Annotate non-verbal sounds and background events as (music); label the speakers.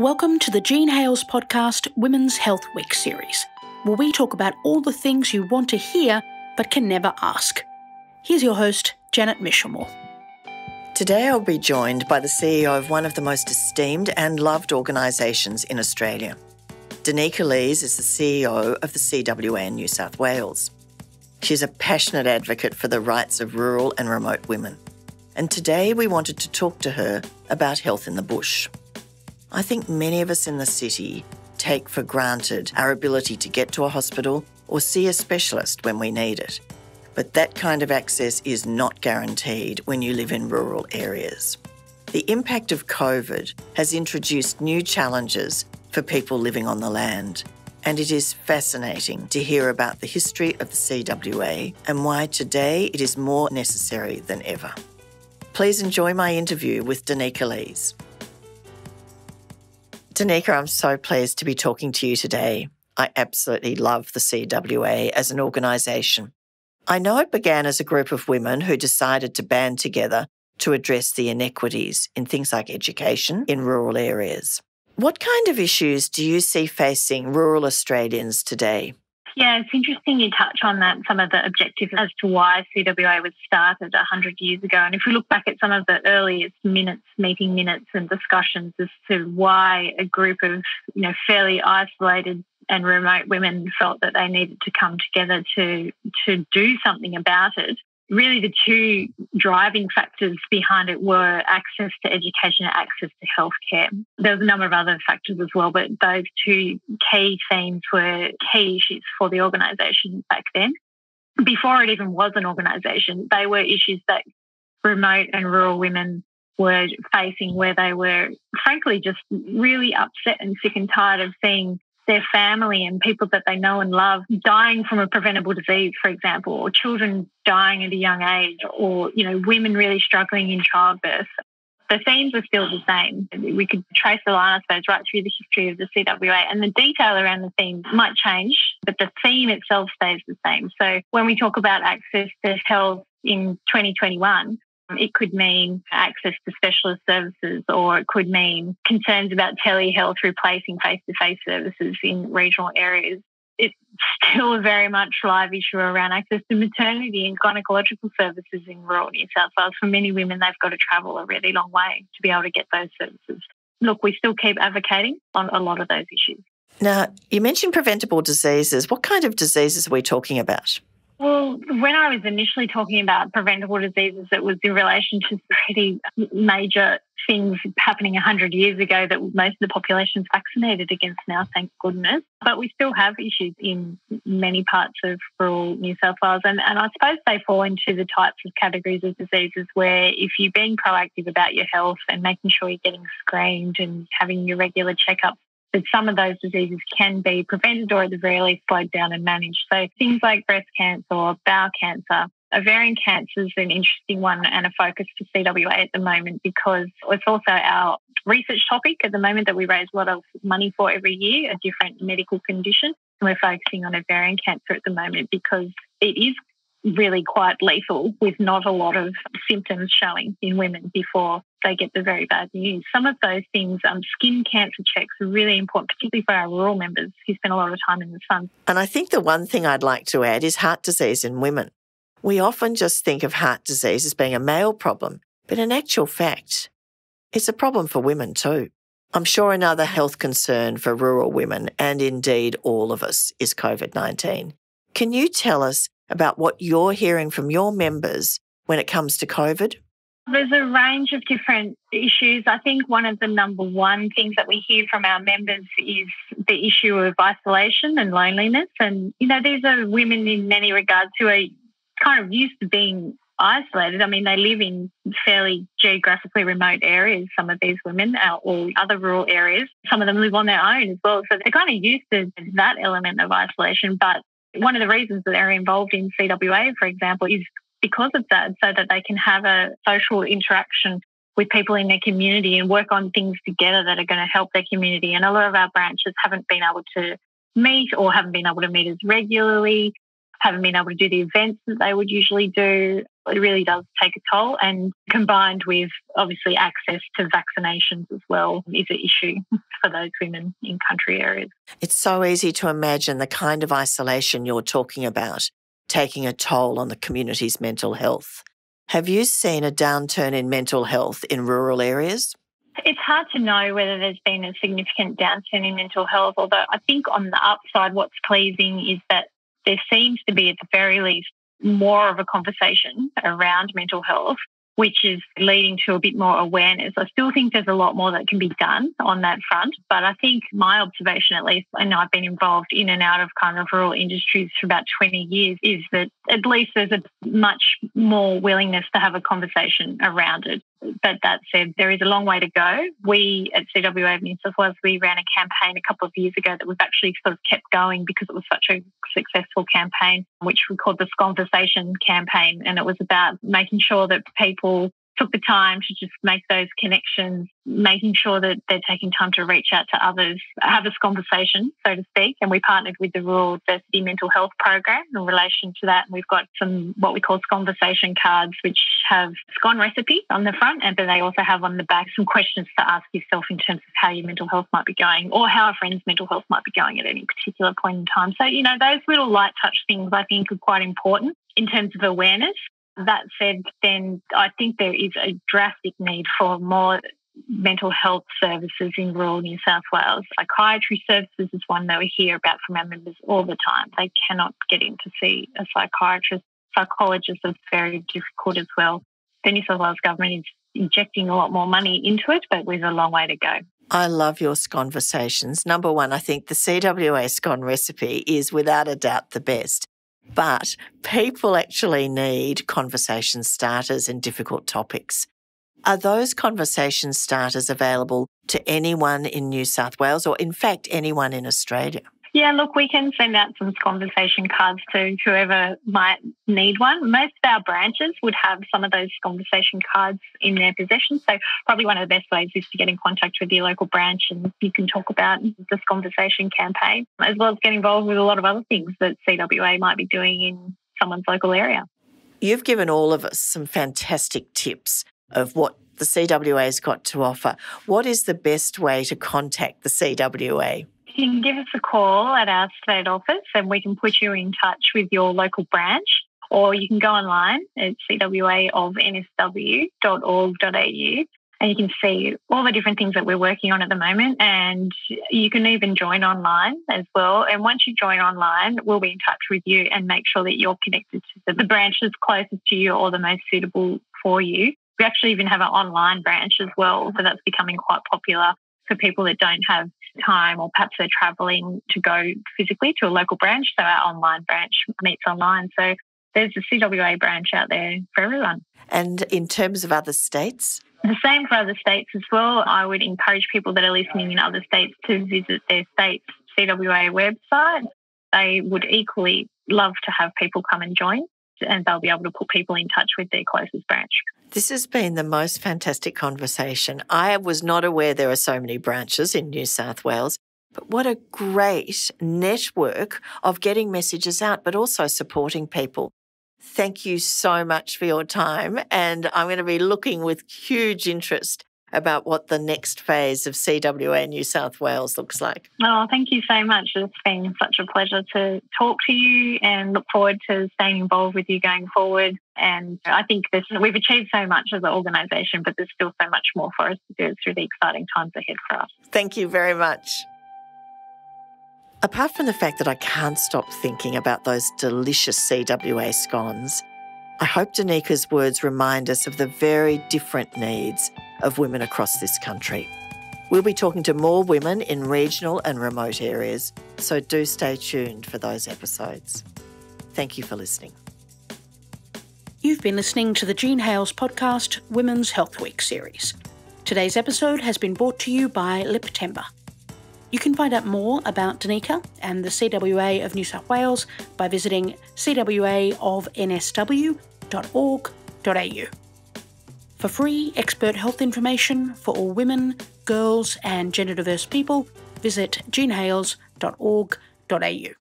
Speaker 1: Welcome to the Jean Hailes podcast Women's Health Week series, where we talk about all the things you want to hear but can never ask. Here's your host, Janet Michelmore.
Speaker 2: Today I'll be joined by the CEO of one of the most esteemed and loved organisations in Australia. Danica Leys is the CEO of the CWA New South Wales. She's a passionate advocate for the rights of rural and remote women. And today we wanted to talk to her about health in the bush. I think many of us in the city take for granted our ability to get to a hospital or see a specialist when we need it. But that kind of access is not guaranteed when you live in rural areas. The impact of COVID has introduced new challenges for people living on the land, and it is fascinating to hear about the history of the CWA and why today it is more necessary than ever. Please enjoy my interview with Danica Leys. Danica, I'm so pleased to be talking to you today. I absolutely love the CWA as an organisation. I know it began as a group of women who decided to band together to address the inequities in things like education in rural areas. What kind of issues do you see facing rural Australians today?
Speaker 3: Yeah, it's interesting you touch on that, some of the objectives as to why CWA was started 100 years ago. And if we look back at some of the earliest minutes, meeting minutes and discussions as to why a group of, you know, fairly isolated and remote women felt that they needed to come together to to do something about it. Really, the two driving factors behind it were access to education and access to healthcare. There was a number of other factors as well, but those two key themes were key issues for the organisation back then. Before it even was an organisation, they were issues that remote and rural women were facing where they were frankly just really upset and sick and tired of seeing their family and people that they know and love dying from a preventable disease, for example, or children dying at a young age, or you know women really struggling in childbirth. The themes are still the same. We could trace the line, I suppose, right through the history of the CWA, and the detail around the theme might change, but the theme itself stays the same. So when we talk about access to health in 2021, Um, it could mean access to specialist services, or it could mean concerns about telehealth replacing face to face services in regional areas. It's still a very much live issue around access to maternity and gynecological services in rural New South Wales. For many women, they've got to travel a really long way to be able to get those services. Look, we still keep advocating on a lot of those issues.
Speaker 2: Now, you mentioned preventable diseases. What kind of diseases are we talking about?
Speaker 3: Well, when I was initially talking about preventable diseases, it was in relation to pretty major things happening 100 years ago that most of the population is vaccinated against now, thank goodness. But we still have issues in many parts of rural New South Wales. And, and I suppose they fall into the types of categories of diseases where if you're being proactive about your health and making sure you're getting screened and having your regular checkups, that some of those diseases can be prevented or at the very least slowed down and managed. So things like breast cancer or bowel cancer. Ovarian cancer is an interesting one and a focus for CWA at the moment because it's also our research topic at the moment that we raise a lot of money for every year, a different medical condition. And we're focusing on ovarian cancer at the moment because it is really quite lethal with not a lot of symptoms showing in women before they get the very bad news. Some of those things, um, skin cancer checks are really important, particularly for our rural members who spend a lot of time in the sun.
Speaker 2: And I think the one thing I'd like to add is heart disease in women. We often just think of heart disease as being a male problem, but in actual fact, it's a problem for women too. I'm sure another health concern for rural women, and indeed all of us, is COVID 19. Can you tell us about what you're hearing from your members when it comes to COVID?
Speaker 3: There's a range of different issues. I think one of the number one things that we hear from our members is the issue of isolation and loneliness. And, you know, these are women in many regards who are kind of used to being isolated. I mean, they live in fairly geographically remote areas, some of these women, uh, or other rural areas. Some of them live on their own as well. So they're kind of used to that element of isolation. But one of the reasons that they're involved in CWA, for example, is because of that, so that they can have a social interaction with people in their community and work on things together that are going to help their community. And a lot of our branches haven't been able to meet or haven't been able to meet as regularly. haven't been able to do the events that they would usually do. It really does take a toll. And combined with obviously access to vaccinations as well is an issue (laughs) for those women in country areas.
Speaker 2: It's so easy to imagine the kind of isolation you're talking about taking a toll on the community's mental health. Have you seen a downturn in mental health in rural areas?
Speaker 3: It's hard to know whether there's been a significant downturn in mental health, although I think on the upside, what's pleasing is that there seems to be, at the very least, more of a conversation around mental health which is leading to a bit more awareness. I still think there's a lot more that can be done on that front, but I think my observation, at least, and I've been involved in and out of kind of rural industries for about 20 years, is that at least there's a much more willingness to have a conversation around it. But that said, there is a long way to go. We at CWA of New South Wales, we ran a campaign a couple of years ago that we've actually sort of kept going because it was such a successful campaign, which we called the Sconversation campaign. And it was about making sure that people took the time to just make those connections, making sure that they're taking time to reach out to others, have this conversation, so to speak. And we partnered with the Rural Adversity Mental Health Program in relation to that. And we've got some what we call conversation cards, which have scone recipes on the front, and but they also have on the back some questions to ask yourself in terms of how your mental health might be going or how a friend's mental health might be going at any particular point in time. So, you know, those little light touch things I think are quite important in terms of awareness that said, then I think there is a drastic need for more mental health services in rural New South Wales. Psychiatry services is one that we hear about from our members all the time. They cannot get in to see a psychiatrist. Psychologists are very difficult as well. The New South Wales government is injecting a lot more money into it, but with a long way to go.
Speaker 2: I love your Sconversations. Number one, I think the CWA scone recipe is without a doubt the best. But people actually need conversation starters and difficult topics. Are those conversation starters available to anyone in New South Wales or, in fact, anyone in Australia?
Speaker 3: Yeah, look, we can send out some conversation cards to whoever might need one. Most of our branches would have some of those conversation cards in their possession. So, probably one of the best ways is to get in contact with your local branch and you can talk about this conversation campaign, as well as get involved with a lot of other things that CWA might be doing in someone's local area.
Speaker 2: You've given all of us some fantastic tips of what the CWA's got to offer. What is the best way to contact the CWA?
Speaker 3: You can give us a call at our state office and we can put you in touch with your local branch or you can go online at cwaofnsw.org.au and you can see all the different things that we're working on at the moment. And you can even join online as well. And once you join online, we'll be in touch with you and make sure that you're connected to the branches closest to you or the most suitable for you. We actually even have an online branch as well, so that's becoming quite popular for people that don't have time or perhaps they're travelling to go physically to a local branch. So our online branch meets online. So there's a CWA branch out there for everyone.
Speaker 2: And in terms of other states?
Speaker 3: The same for other states as well. I would encourage people that are listening in other states to visit their state's CWA website. They would equally love to have people come and join and they'll be able to put people in touch with their closest branch.
Speaker 2: This has been the most fantastic conversation. I was not aware there are so many branches in New South Wales, but what a great network of getting messages out, but also supporting people. Thank you so much for your time. And I'm going to be looking with huge interest about what the next phase of CWA New South Wales looks like.
Speaker 3: Oh, thank you so much. It's been such a pleasure to talk to you and look forward to staying involved with you going forward. And I think this, we've achieved so much as an organisation, but there's still so much more for us to do. It's really exciting times ahead for us.
Speaker 2: Thank you very much. Apart from the fact that I can't stop thinking about those delicious CWA scones, I hope Danica's words remind us of the very different needs of women across this country. We'll be talking to more women in regional and remote areas, so do stay tuned for those episodes. Thank you for listening.
Speaker 1: You've been listening to the Jean Hailes podcast Women's Health Week series. Today's episode has been brought to you by Lip Liptember. You can find out more about Danica and the CWA of New South Wales by visiting For free expert health information for all women, girls, and gender diverse people, visit jeanhailes.org.au.